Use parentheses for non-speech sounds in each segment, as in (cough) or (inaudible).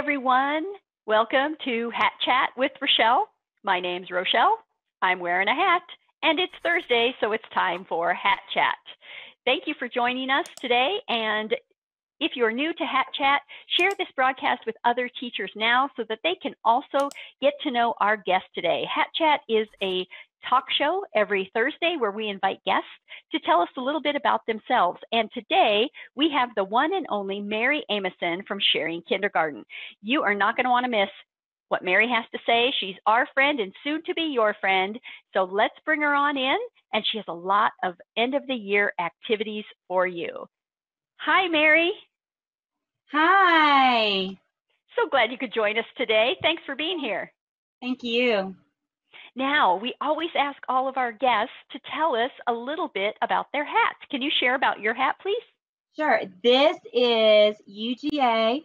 Everyone. Welcome to Hat Chat with Rochelle. My name's Rochelle. I'm wearing a hat, and it's Thursday, so it's time for Hat Chat. Thank you for joining us today. And if you're new to Hat Chat, share this broadcast with other teachers now so that they can also get to know our guest today. Hat Chat is a talk show every Thursday where we invite guests to tell us a little bit about themselves. And today we have the one and only Mary Amoson from Sharing Kindergarten. You are not going to want to miss what Mary has to say. She's our friend and soon to be your friend. So let's bring her on in. And she has a lot of end of the year activities for you. Hi, Mary. Hi. So glad you could join us today. Thanks for being here. Thank you. Now, we always ask all of our guests to tell us a little bit about their hats. Can you share about your hat, please? Sure. This is UGA,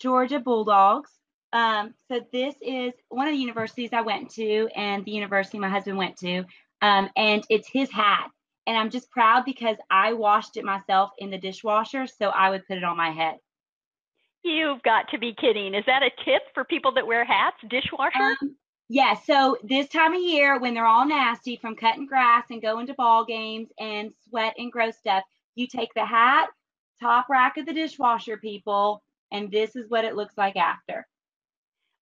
Georgia Bulldogs. Um, so this is one of the universities I went to and the university my husband went to. Um, and it's his hat. And I'm just proud because I washed it myself in the dishwasher, so I would put it on my head. You've got to be kidding. Is that a tip for people that wear hats, dishwasher? Um, yeah, so this time of year when they're all nasty from cutting grass and going to ball games and sweat and gross stuff, you take the hat, top rack of the dishwasher, people, and this is what it looks like after.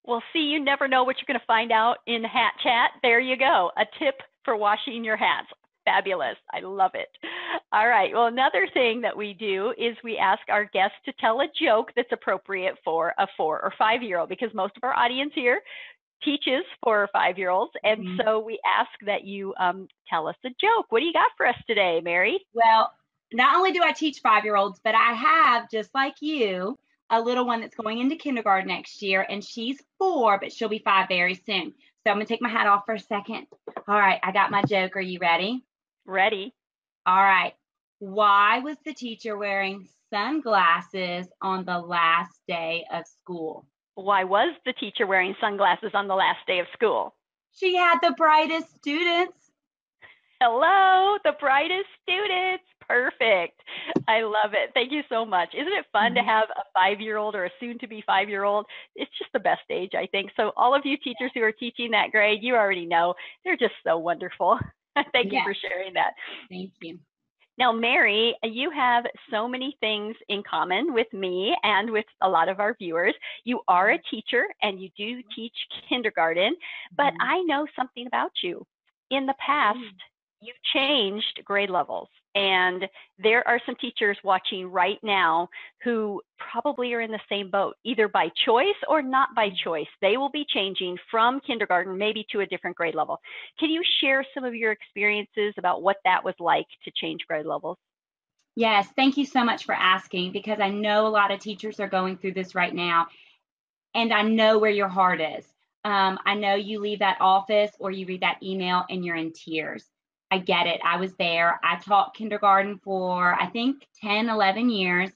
Well, see, you never know what you're going to find out in the Hat Chat. There you go, a tip for washing your hats. Fabulous. I love it. All right. Well, another thing that we do is we ask our guests to tell a joke that's appropriate for a four or five year old because most of our audience here teaches four or five year olds. And mm-hmm. so we ask that you um, tell us a joke. What do you got for us today, Mary? Well, not only do I teach five year olds, but I have, just like you, a little one that's going into kindergarten next year, and she's four, but she'll be five very soon. So I'm going to take my hat off for a second. All right, I got my joke. Are you ready? Ready. All right. Why was the teacher wearing sunglasses on the last day of school? Why was the teacher wearing sunglasses on the last day of school? She had the brightest students. Hello, the brightest students. Perfect. I love it. Thank you so much. Isn't it fun mm-hmm. to have a five year old or a soon to be five year old? It's just the best age, I think. So, all of you teachers who are teaching that grade, you already know they're just so wonderful. (laughs) Thank you for sharing that. Thank you. Now, Mary, you have so many things in common with me and with a lot of our viewers. You are a teacher and you do teach kindergarten, but mm-hmm. I know something about you. In the past, mm-hmm. you changed grade levels. And there are some teachers watching right now who probably are in the same boat, either by choice or not by mm. choice. They will be changing from kindergarten maybe to a different grade level. Can you share some of your experiences about what that was like to change grade levels? Yes, thank you so much for asking because I know a lot of teachers are going through this right now. And I know where your heart is. Um, I know you leave that office or you read that email and you're in tears. I get it. I was there. I taught kindergarten for, I think, 10, 11 years,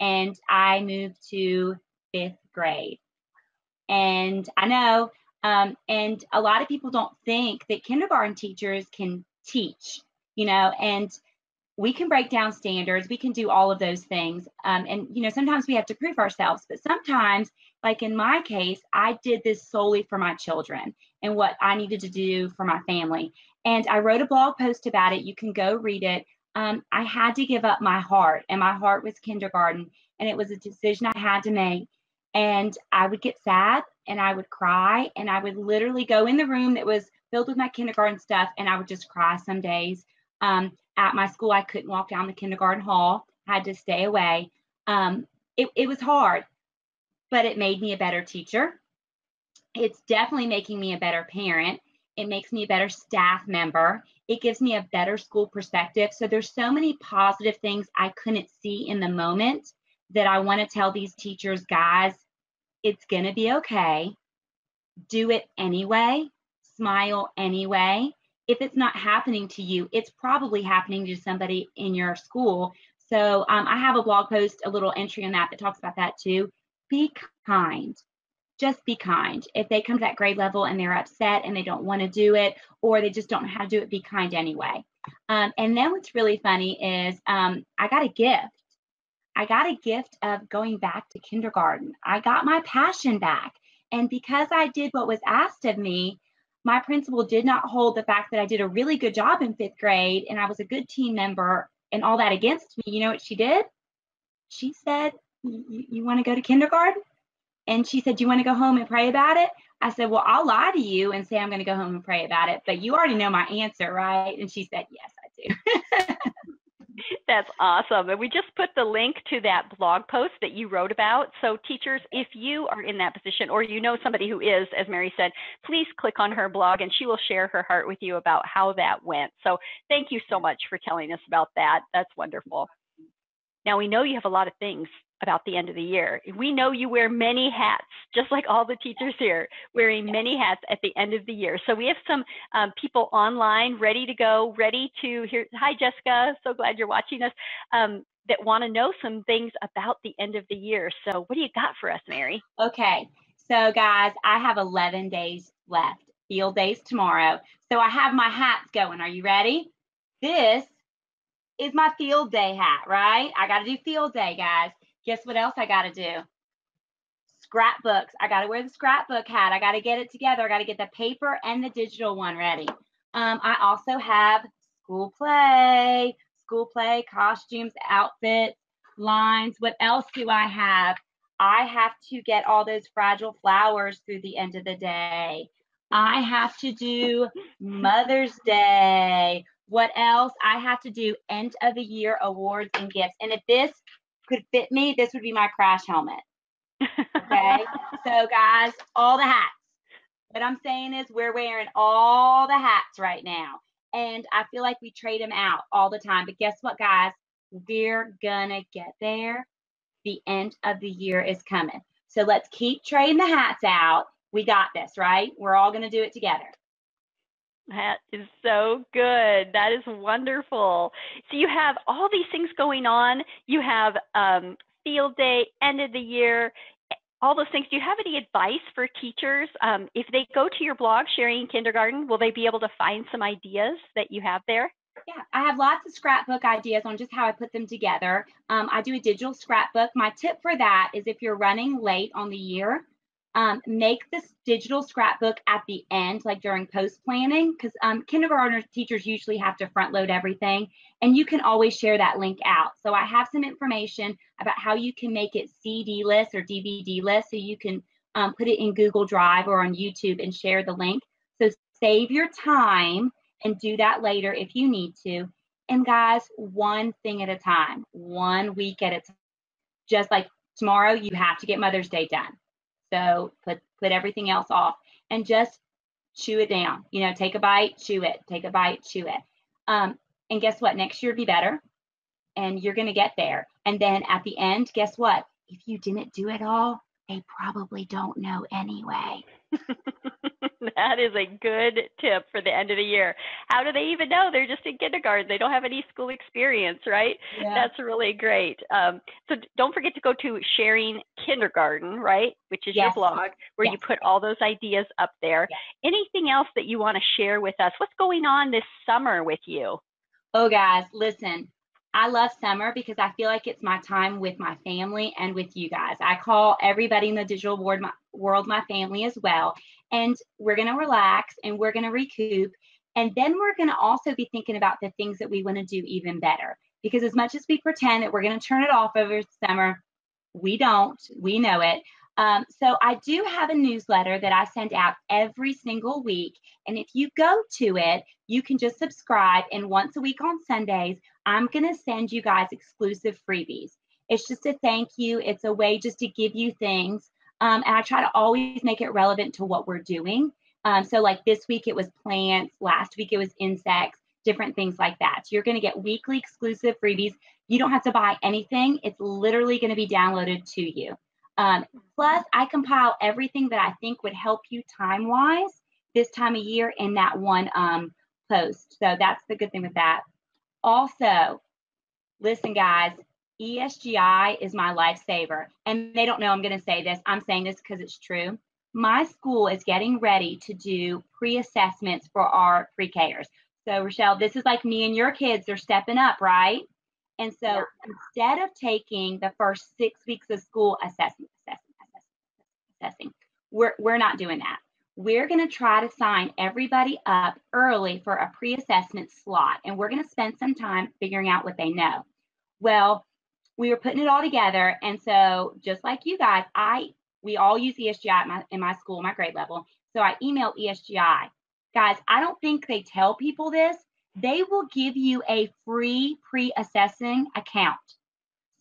and I moved to fifth grade. And I know, um, and a lot of people don't think that kindergarten teachers can teach, you know, and we can break down standards, we can do all of those things. Um, and, you know, sometimes we have to prove ourselves, but sometimes, like in my case, I did this solely for my children and what I needed to do for my family. And I wrote a blog post about it. You can go read it. Um, I had to give up my heart, and my heart was kindergarten, and it was a decision I had to make. And I would get sad and I would cry, and I would literally go in the room that was filled with my kindergarten stuff, and I would just cry some days. Um, at my school, I couldn't walk down the kindergarten hall, I had to stay away. Um, it, it was hard, but it made me a better teacher. It's definitely making me a better parent. It makes me a better staff member. It gives me a better school perspective. So there's so many positive things I couldn't see in the moment that I want to tell these teachers, guys, it's going to be okay. Do it anyway. Smile anyway. If it's not happening to you, it's probably happening to somebody in your school. So um, I have a blog post, a little entry on that that talks about that too. Be kind just be kind. If they come to that grade level and they're upset and they don't want to do it, or they just don't know how to do it, be kind anyway. Um, and then what's really funny is um, I got a gift. I got a gift of going back to kindergarten. I got my passion back. And because I did what was asked of me, my principal did not hold the fact that I did a really good job in fifth grade and I was a good team member and all that against me. You know what she did? She said, You want to go to kindergarten? And she said, Do you want to go home and pray about it? I said, Well, I'll lie to you and say I'm going to go home and pray about it, but you already know my answer, right? And she said, Yes, I do. (laughs) That's awesome. And we just put the link to that blog post that you wrote about. So, teachers, if you are in that position or you know somebody who is, as Mary said, please click on her blog and she will share her heart with you about how that went. So, thank you so much for telling us about that. That's wonderful. Now, we know you have a lot of things about the end of the year. We know you wear many hats, just like all the teachers here, wearing many hats at the end of the year. So we have some um, people online ready to go, ready to hear. Hi, Jessica. So glad you're watching us. Um, that want to know some things about the end of the year. So what do you got for us, Mary? Okay. So guys, I have 11 days left. Field days tomorrow. So I have my hats going. Are you ready? This is my field day hat, right? I got to do field day, guys. Guess what else I got to do? Scrapbooks. I got to wear the scrapbook hat. I got to get it together. I got to get the paper and the digital one ready. Um, I also have school play, school play, costumes, outfits, lines. What else do I have? I have to get all those fragile flowers through the end of the day. I have to do Mother's Day. What else? I have to do end of the year awards and gifts. And if this could fit me, this would be my crash helmet. Okay. (laughs) so, guys, all the hats. What I'm saying is, we're wearing all the hats right now. And I feel like we trade them out all the time. But guess what, guys? We're going to get there. The end of the year is coming. So, let's keep trading the hats out. We got this, right? We're all going to do it together. That is so good. That is wonderful. So you have all these things going on. You have um, field day, end of the year, all those things. Do you have any advice for teachers? Um, if they go to your blog, Sharing Kindergarten, will they be able to find some ideas that you have there? Yeah, I have lots of scrapbook ideas on just how I put them together. Um, I do a digital scrapbook. My tip for that is if you're running late on the year, um, make this digital scrapbook at the end, like during post planning, because um, kindergarten teachers usually have to front load everything, and you can always share that link out. So I have some information about how you can make it CD list or DVD list, so you can um, put it in Google Drive or on YouTube and share the link. So save your time and do that later if you need to. And guys, one thing at a time, one week at a time. Just like tomorrow, you have to get Mother's Day done so put put everything else off and just chew it down. You know, take a bite, chew it, take a bite, chew it. Um, and guess what? Next year be better and you're going to get there. And then at the end, guess what? If you didn't do it all, they probably don't know anyway. (laughs) that is a good tip for the end of the year. How do they even know? They're just in kindergarten. They don't have any school experience, right? Yeah. That's really great. Um, so don't forget to go to Sharing Kindergarten, right? Which is yes. your blog where yes. you put all those ideas up there. Yes. Anything else that you want to share with us? What's going on this summer with you? Oh, guys, listen, I love summer because I feel like it's my time with my family and with you guys. I call everybody in the digital world my, world my family as well. And we're going to relax and we're going to recoup. And then we're going to also be thinking about the things that we want to do even better. Because as much as we pretend that we're going to turn it off over summer, we don't. We know it. Um, so I do have a newsletter that I send out every single week. And if you go to it, you can just subscribe. And once a week on Sundays, I'm going to send you guys exclusive freebies. It's just a thank you. It's a way just to give you things. Um, and I try to always make it relevant to what we're doing. Um, so, like this week, it was plants. Last week, it was insects, different things like that. So, you're going to get weekly exclusive freebies. You don't have to buy anything, it's literally going to be downloaded to you. Um, plus, I compile everything that I think would help you time wise this time of year in that one um, post. So, that's the good thing with that. Also, listen, guys, ESGI is my lifesaver. And they don't know I'm going to say this. I'm saying this because it's true. My school is getting ready to do pre assessments for our pre Kers. So, Rochelle, this is like me and your kids. They're stepping up, right? And so yeah. instead of taking the first six weeks of school assessing, assessing, assessing, assessing, we're, we're not doing that. We're going to try to sign everybody up early for a pre assessment slot, and we're going to spend some time figuring out what they know. Well, we were putting it all together. And so, just like you guys, I we all use ESGI my, in my school, my grade level. So I emailed ESGI. Guys, I don't think they tell people this. They will give you a free pre assessing account.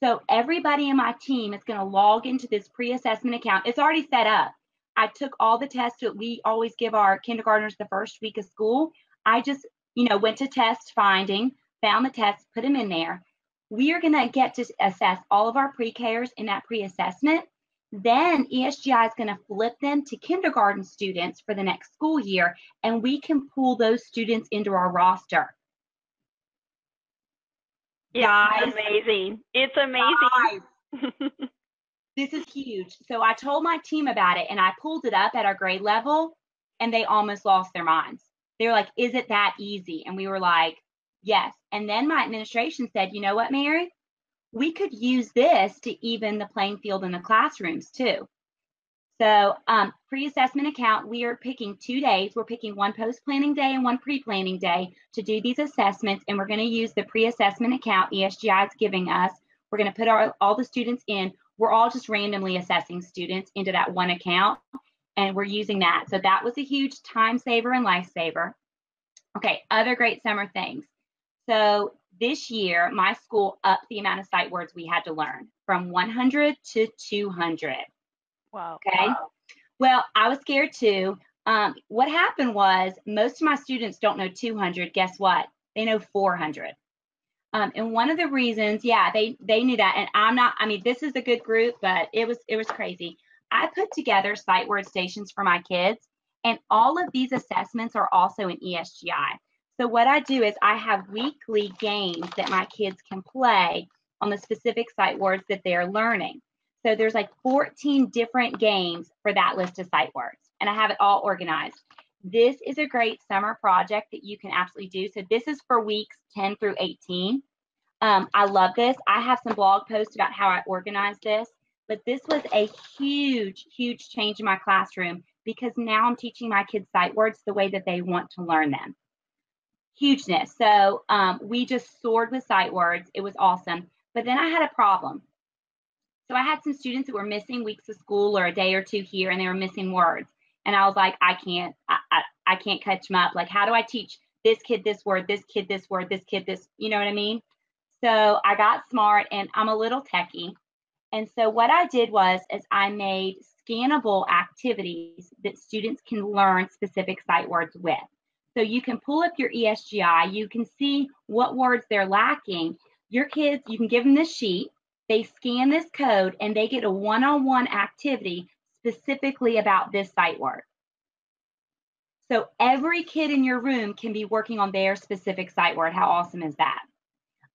So everybody in my team is going to log into this pre assessment account. It's already set up. I took all the tests that we always give our kindergartners the first week of school. I just, you know, went to test finding, found the tests, put them in there. We are going to get to assess all of our pre-Kers in that pre-assessment. Then ESGI is going to flip them to kindergarten students for the next school year, and we can pull those students into our roster. It's guys, amazing. It's amazing. (laughs) this is huge. So I told my team about it and I pulled it up at our grade level and they almost lost their minds. They were like, Is it that easy? And we were like, Yes. And then my administration said, You know what, Mary? we could use this to even the playing field in the classrooms too. So um, pre-assessment account, we are picking two days. We're picking one post-planning day and one pre-planning day to do these assessments, and we're going to use the pre-assessment account ESGI is giving us. We're going to put our, all the students in. We're all just randomly assessing students into that one account, and we're using that. So that was a huge time saver and lifesaver. Okay, other great summer things. So this year, my school upped the amount of sight words we had to learn from 100 to 200. Wow. Okay. Wow. Well, I was scared too. Um, what happened was most of my students don't know 200. Guess what? They know 400. Um, and one of the reasons, yeah, they they knew that. And I'm not. I mean, this is a good group, but it was it was crazy. I put together sight word stations for my kids, and all of these assessments are also in ESGI. So what I do is I have weekly games that my kids can play on the specific sight words that they're learning. So there's like 14 different games for that list of sight words, and I have it all organized. This is a great summer project that you can absolutely do. So this is for weeks 10 through 18. Um, I love this. I have some blog posts about how I organized this, but this was a huge, huge change in my classroom because now I'm teaching my kids sight words the way that they want to learn them hugeness. So um, we just soared with sight words. It was awesome. But then I had a problem. So I had some students that were missing weeks of school or a day or two here, and they were missing words. And I was like, I can't, I, I, I can't catch them up. Like, how do I teach this kid this word, this kid this word, this kid this? You know what I mean? So I got smart, and I'm a little techie. And so what I did was, is I made scannable activities that students can learn specific sight words with. So you can pull up your ESGI, you can see what words they're lacking. Your kids, you can give them this sheet, they scan this code, and they get a one on one activity specifically about this sight word. So every kid in your room can be working on their specific sight word. How awesome is that?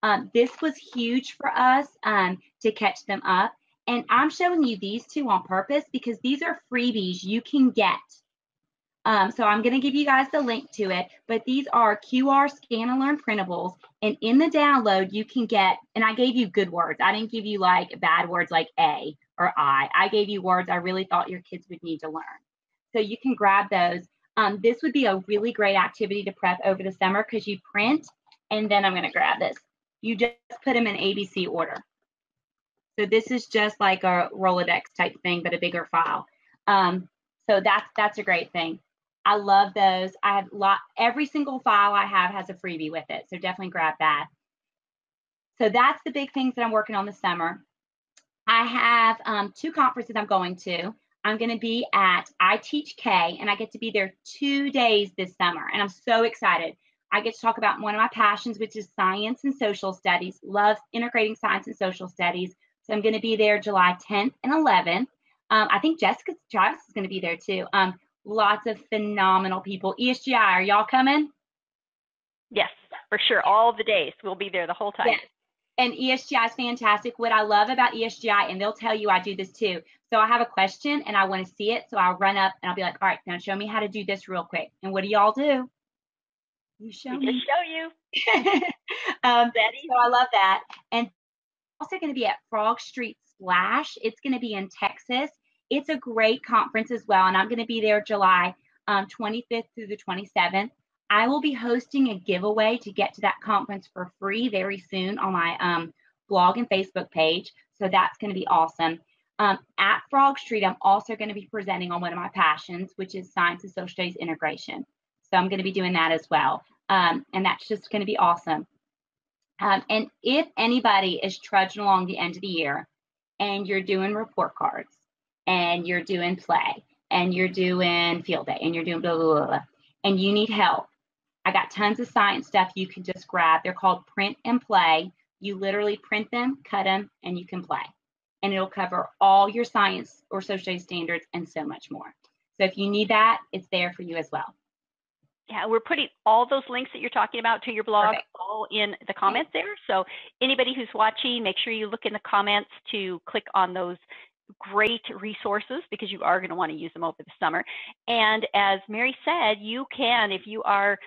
Um, this was huge for us um, to catch them up. And I'm showing you these two on purpose because these are freebies you can get um, so I'm going to give you guys the link to it, but these are QR scan and learn printables. And in the download, you can get, and I gave you good words. I didn't give you like bad words like A or I. I gave you words I really thought your kids would need to learn. So you can grab those. Um, this would be a really great activity to prep over the summer because you print, and then I'm going to grab this. You just put them in ABC order. So this is just like a Rolodex type thing, but a bigger file. Um, so that's that's a great thing. I love those. I have lot every single file I have has a freebie with it. So definitely grab that. So that's the big things that I'm working on this summer. I have um, two conferences I'm going to. I'm going to be at I Teach K, and I get to be there two days this summer, and I'm so excited. I get to talk about one of my passions, which is science and social studies. Love integrating science and social studies. So I'm going to be there July 10th and 11th. Um, I think Jessica Travis is going to be there too. Um, lots of phenomenal people. ESGI, are y'all coming? Yes, for sure. All the days. We'll be there the whole time. Yes. And ESGI is fantastic. What I love about ESGI, and they'll tell you I do this too. So I have a question and I want to see it. So I'll run up and I'll be like, all right, now show me how to do this real quick. And what do y'all do? You show we me. Show you. (laughs) um, so I love that. And also going to be at Frog Street Splash. It's going to be in Texas. It's a great conference as well, and I'm going to be there July um, 25th through the 27th. I will be hosting a giveaway to get to that conference for free very soon on my um, blog and Facebook page. So that's going to be awesome. Um, at Frog Street, I'm also going to be presenting on one of my passions, which is science and social studies integration. So I'm going to be doing that as well. Um, and that's just going to be awesome. Um, and if anybody is trudging along the end of the year and you're doing report cards and you're doing play and you're doing field day and you're doing blah, blah, blah, blah, and you need help, I got tons of science stuff you can just grab. They're called print and play. You literally print them, cut them, and you can play. And it'll cover all your science or social studies standards and so much more. So if you need that, it's there for you as well. Yeah, we're putting all those links that you're talking about to your blog Perfect. all in the comments there. So anybody who's watching, make sure you look in the comments to click on those great resources because you are going to want to use them over the summer. And as Mary said, you can, if you are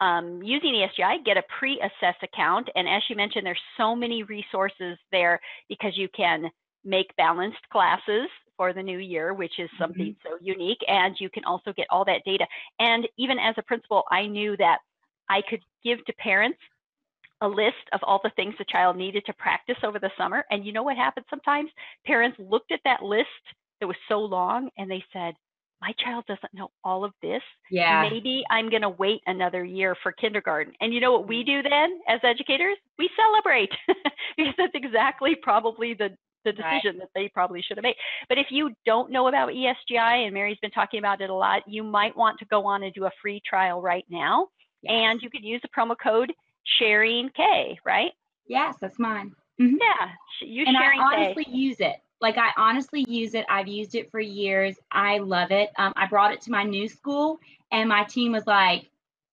um, using ESGI, get a pre-assess account. And as she mentioned, there's so many resources there because you can make balanced classes for the new year, which is something mm-hmm. so unique. And you can also get all that data. And even as a principal, I knew that I could give to parents a list of all the things the child needed to practice over the summer. And you know what happened sometimes? Parents looked at that list that was so long and they said, my child doesn't know all of this. Yeah. Maybe I'm going to wait another year for kindergarten. And you know what we do then as educators? We celebrate (laughs) because that's exactly probably the the decision right. that they probably should have made. But if you don't know about ESGI, and Mary's been talking about it a lot, you might want to go on and do a free trial right now. Yes. And you could use the promo code sharing K, right? Yes, that's mine. Mm-hmm. Yeah, you and sharing I honestly K. use it. Like I honestly use it. I've used it for years. I love it. Um, I brought it to my new school, and my team was like,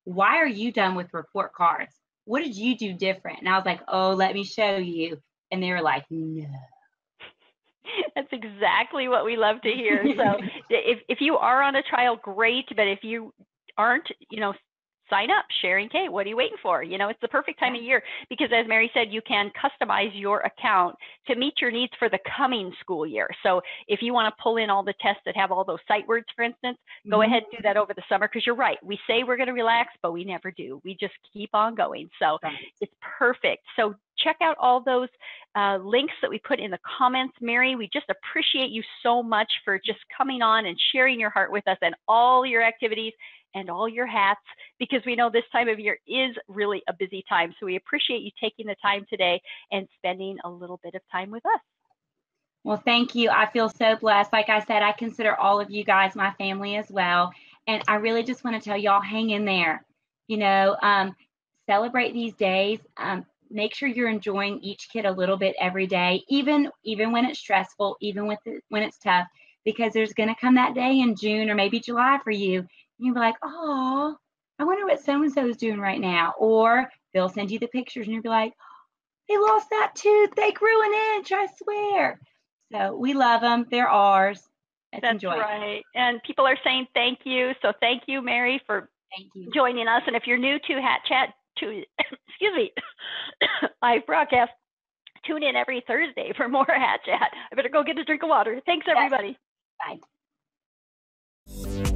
"Why are you done with report cards? What did you do different?" And I was like, "Oh, let me show you." And they were like, "No." (laughs) That's exactly what we love to hear. So (laughs) if if you are on a trial, great. But if you aren't, you know, sign up, sharing K. What are you waiting for? You know, it's the perfect time of year because, as Mary said, you can customize your account to meet your needs for the coming school year. So, if you want to pull in all the tests that have all those sight words, for instance, go ahead and do that over the summer because you're right. We say we're going to relax, but we never do. We just keep on going. So, right. it's perfect. So, check out all those uh, links that we put in the comments. Mary, we just appreciate you so much for just coming on and sharing your heart with us and all your activities and all your hats because we know this time of year is really a busy time. So we appreciate you taking the time today and spending a little bit of time with us. Well, thank you. I feel so blessed. Like I said, I consider all of you guys my family as well. And I really just want to tell y'all hang in there. You know, um, celebrate these days. Um, make sure you're enjoying each kid a little bit every day, even even when it's stressful, even with it, when it's tough, because there's going to come that day in June or maybe July for you you'll be like, oh, I wonder what so and so is doing right now. Or they'll send you the pictures and you'll be like, they lost that tooth. They grew an inch, I swear. So we love them. They're ours. Let's That's right. And people are saying thank you. So thank you, Mary, for thank you. joining us. And if you're new to Hat Chat, to (coughs) excuse me, (coughs) live broadcast, tune in every Thursday for more Hat Chat. I better go get a drink of water. Thanks, everybody. Yes. Bye.